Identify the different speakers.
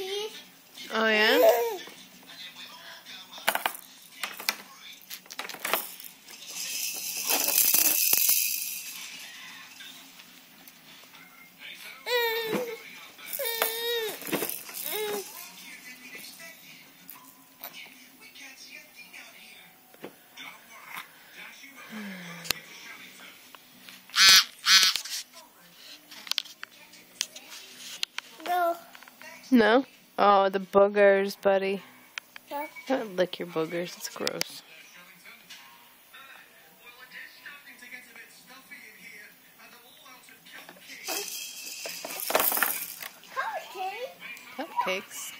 Speaker 1: Oh, yeah?
Speaker 2: No?
Speaker 1: Oh, the boogers, buddy. Don't lick your boogers. It's gross.
Speaker 2: Okay.
Speaker 1: Cupcakes.